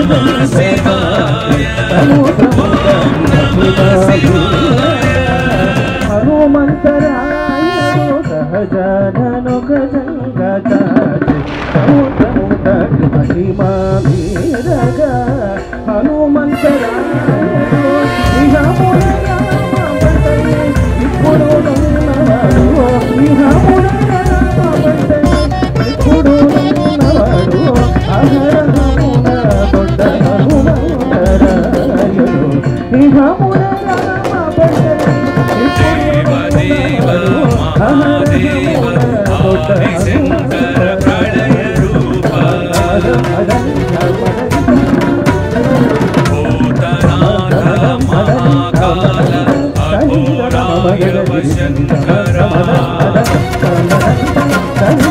నమ శివాయ ఓం నమ శివాయ హనుమంతరాయ సహజననుక సంగత మహిమాగ హనుమంతరాయ ఇప్పుడు నవడు అహర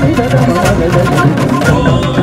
没得到回答没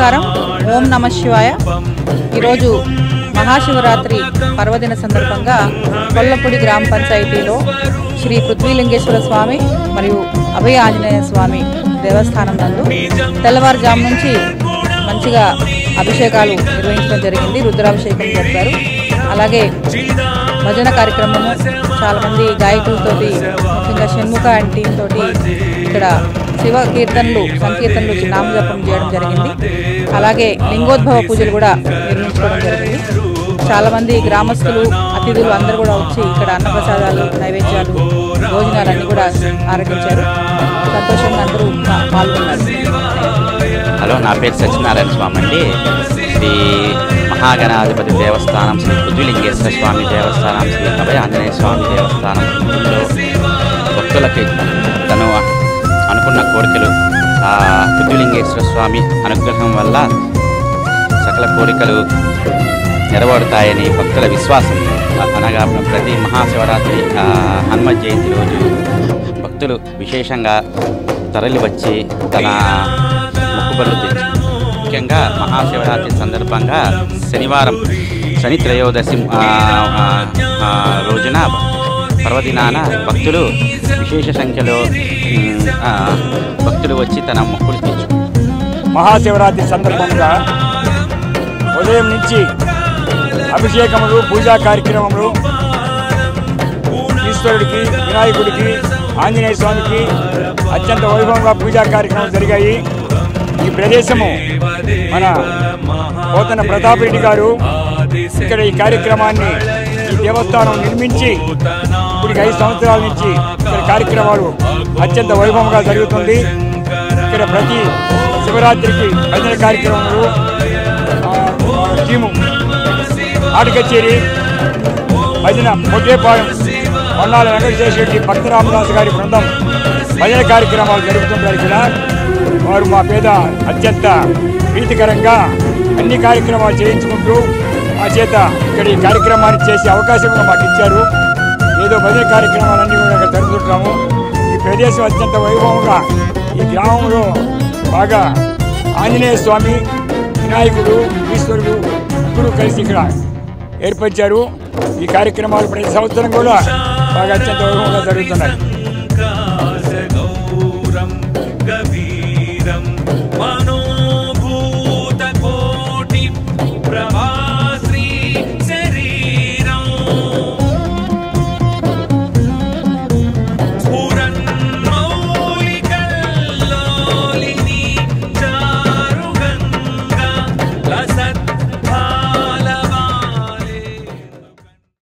నమస్కారం. ఓం నమ శివాయ. ఈరోజు మహాశివరాత్రి పర్వదిన సందర్భంగా కొల్లపూడి గ్రామ పంచాయతీలో శ్రీ పృథ్వీలింగేశ్వర స్వామి మరియు అభయ ఆంజనేయ స్వామి దేవస్థానం నందు తెల్లవారుజాము నుంచి మంచిగా అభిషేకాలు నిర్వహించడం జరిగింది. రుద్రాభిషేకం జరిపారు అలాగే భజన కార్యక్రమము చాలామంది గాయకులతోటి ముఖ్యంగా షణ్ముఖ అండ్ టీమ్ తోటి ఇక్కడ శివ కీర్తనలు సంకీర్తనలు నామజపం చేయడం జరిగింది. అలాగే లింగోద్భవ పూజలు కూడా నిర్మించుకోవడం జరిగింది. చాలామంది గ్రామస్తులు అతిథులు అందరూ కూడా వచ్చి ఇక్కడ అన్నప్రసాదాలు నైవేద్యాలు భోజనాలన్నీ కూడా ఆరగించారు. సంతోషంగా అందరూ పాల్గొన్నారు. హలో నా పేరు సత్యనారాయణ స్వామి అండి శ్రీ మహాగణాధిపతి దేవస్థానం శ్రీ పృథ్వీలింగేశ్వర స్వామి దేవస్థానం శ్రీ అభయ ఆంజనేయ స్వామి దేవస్థానం. భక్తులకి తను అనుకున్న కోరికలు. ఆ పృథ్వీలింగేశ్వర స్వామి అనుగ్రహం వల్ల సకల కోరికలు నెరవేరుతాయని భక్తుల విశ్వాసం. అనగా ప్రతి మహాశివరాత్రి హనుమ జయంతి రోజు భక్తులు విశేషంగా తరలి వచ్చి తన మొక్కుబడులు తెచ్చు ముఖ్యంగా మహాశివరాత్రి సందర్భంగా శనివారం శని త్రయోదశి రోజున ఆ, రోజున పర్వదినాన భక్తులు విశేష సంఖ్యలో భక్తులు వచ్చి తన మొక్కులు తెచ్చు మహాశివరాత్రి సందర్భంగా ఉదయం నుంచి అభిషేకములు పూజా కార్యక్రమములు ఈశ్వరుడికి వినాయకుడికి ఆంజనేయ స్వామికి అత్యంత వైభవంగా పూజా కార్యక్రమాలు జరిగాయి. ఈ ప్రదేశము మన పోతన ప్రతాప్ రెడ్డి గారు ఇక్కడ ఈ కార్యక్రమాన్ని ఈ దేవస్థానం నిర్మించి ఇప్పటికి ఐదు సంవత్సరాల నుంచి ఇక్కడ కార్యక్రమాలు అత్యంత వైభవంగా జరుగుతుంది. ఇక్కడ ప్రతి శివరాత్రికి భజన కార్యక్రమాలు టీము ఆట కచేరి భజన పొట్టేపాలెం పొన్నాల వెంకటేశ్వర రెడ్డి భక్త రామదాస్ గారి బృందం భజన కార్యక్రమాలు జరుగుతుంటారు ఇక్కడ. వారు మా పేద అత్యంత ప్రీతికరంగా అన్ని కార్యక్రమాలు చేయించుకుంటూ మా చేత ఇక్కడ ఈ కార్యక్రమాన్ని చేసే అవకాశం కూడా మాకు ఇచ్చారు. ఏదో భజన కార్యక్రమాలన్నీ కూడా జరుగుతుంటాము. ఈ ప్రదేశం అత్యంత వైభవంగా ఈ గ్రామంలో బాగా ఆంజనేయ స్వామి వినాయకుడు ఈశ్వరుడు ముగ్గురు కలిసి ఇక్కడ ఏర్పరిచారు. ఈ కార్యక్రమాలు ప్రతి సంవత్సరం కూడా బాగా అత్యంత వైభవంగా జరుగుతున్నాయి.